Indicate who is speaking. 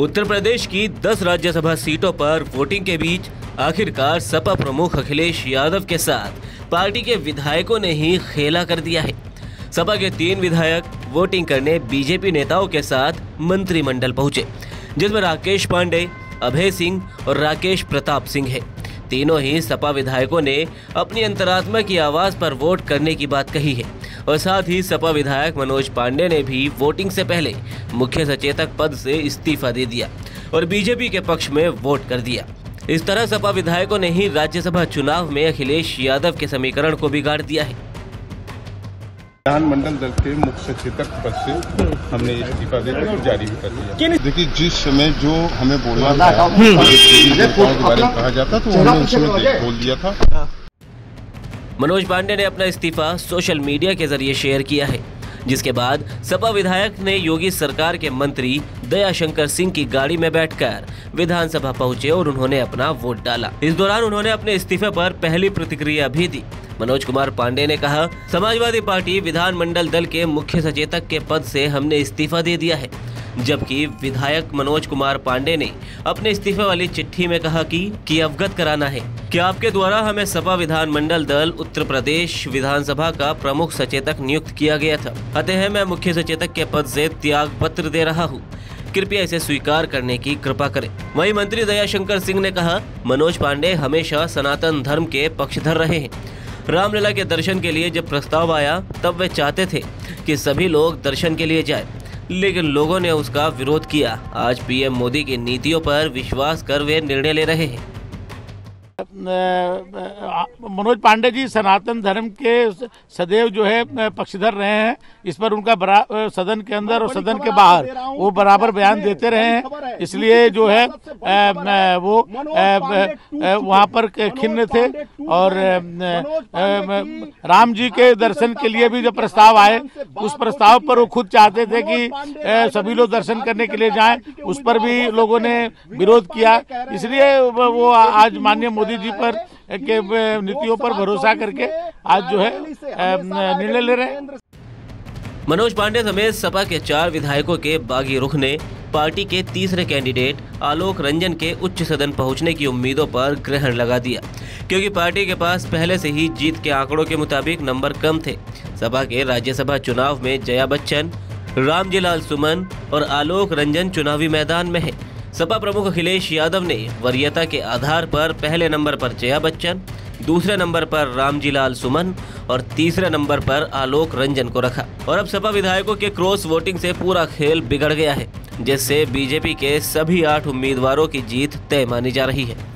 Speaker 1: उत्तर प्रदेश की 10 राज्यसभा सीटों पर वोटिंग के बीच आखिरकार सपा प्रमुख अखिलेश यादव के साथ पार्टी के विधायकों ने ही खेला कर दिया है। सपा के तीन विधायक वोटिंग करने बीजेपी नेताओं के साथ मंत्रिमंडल पहुँचे, जिसमें राकेश पांडे, अभय सिंह और राकेश प्रताप सिंह है। तीनों ही सपा विधायकों ने अपनी अंतरात्मा की आवाज़ पर वोट करने की बात कही है। और साथ ही सपा विधायक मनोज पांडे ने भी वोटिंग से पहले मुख्य सचेतक पद से इस्तीफा दे दिया और बीजेपी के पक्ष में वोट कर दिया। इस तरह सपा विधायकों ने ही राज्यसभा चुनाव में अखिलेश यादव के समीकरण को बिगाड़ दिया है।
Speaker 2: विधानमंडल दल के मुख्य सचेतक पद से हमने इस्तीफा देकर जारी भी कर दिया। देखिए जिस समय जो हमें बोलना था नेताओं के बारे में कहा जाता तो हमने उस समय बोल दिया था।
Speaker 1: मनोज पांडे ने अपना इस्तीफा सोशल मीडिया के ज़रिए शेयर किया है, जिसके बाद सपा विधायक ने योगी सरकार के मंत्री दयाशंकर सिंह की गाड़ी में बैठकर विधानसभा पहुँचे और उन्होंने अपना वोट डाला। इस दौरान उन्होंने अपने इस्तीफे पर पहली प्रतिक्रिया भी दी। मनोज कुमार पांडे ने कहा, समाजवादी पार्टी विधानमंडल दल के मुख्य सचेतक के पद से हमने इस्तीफा दे दिया है। जबकि विधायक मनोज कुमार पांडे ने अपने इस्तीफे वाली चिट्ठी में कहा कि कि अवगत कराना है। कि आपके द्वारा हमें सपा विधानमंडल दल उत्तर प्रदेश विधानसभा का प्रमुख सचेतक नियुक्त किया गया था? अतः मैं मुख्य सचेतक के पद से त्याग पत्र दे रहा हूँ। कृपया इसे स्वीकार करने की कृपा करें। वहीं मंत्री दयाशंकर सिंह ने कहा, मनोज पांडे हमेशा सनातन धर्म के पक्षधर रहे हैं। रामलीला के दर्शन के लिए जब प्रस्ताव आया, तब वे चाहते थे कि सभी लोग दर्शन के लिए जाएँ। लेकिन लोगों ने उसका विरोध किया। आज पीएम मोदी की नीतियों पर विश्वास कर वे निर्णय ले रहे हैं।
Speaker 3: मनोज पांडे जी सनातन धर्म के सदैव जो है पक्षधर रहे हैं। इस पर उनका सदन के अंदर और सदन के बाहर वो बराबर बयान देते रहे हैं। इसलिए जो है वो वहाँ पर खिन्न थे और राम जी के दर्शन के लिए भी जो प्रस्ताव आए उस प्रस्ताव पर वो खुद चाहते थे कि सभी लोग दर्शन करने के लिए जाएँ उस पर भी लोगों ने विरोध किया। इसलिए वो वो आज माननीय मोदी जी पर के नीतियों पर भरोसा करके आज जो है निर्णय ले रहे हैं।
Speaker 1: मनोज पांडे समेत सपा के चार विधायकों के बागी रुख ने पार्टी के तीसरे कैंडिडेट आलोक रंजन के उच्च सदन पहुँचने की उम्मीदों पर ग्रहण लगा दिया, क्योंकि पार्टी के पास पहले से ही जीत के आंकड़ों के मुताबिक नंबर कम थे। सपा के राज्यसभा चुनाव में जया बच्चन, रामजीलाल सुमन और आलोक रंजन चुनावी मैदान में है। सपा प्रमुख अखिलेश यादव ने वरीयता के आधार पर पहले नंबर पर जया बच्चन, दूसरे नंबर पर रामजीलाल सुमन और तीसरे नंबर पर आलोक रंजन को रखा। और अब सपा विधायकों के क्रॉस वोटिंग से पूरा खेल बिगड़ गया है, जिससे बीजेपी के सभी आठ उम्मीदवारों की जीत तय मानी जा रही है।